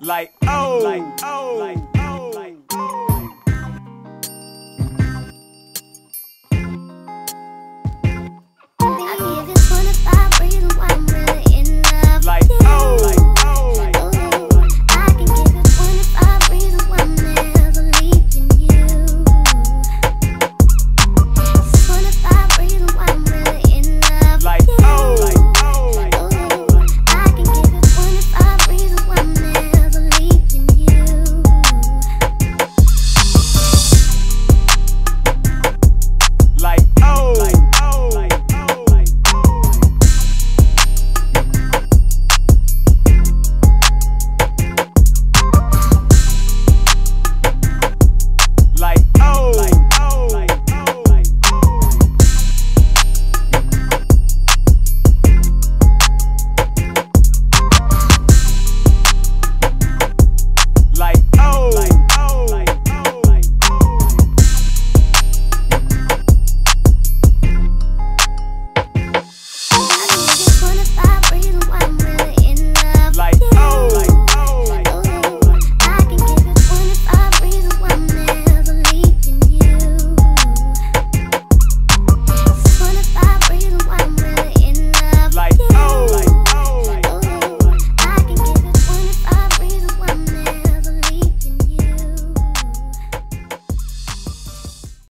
Like, oh, like, oh, like.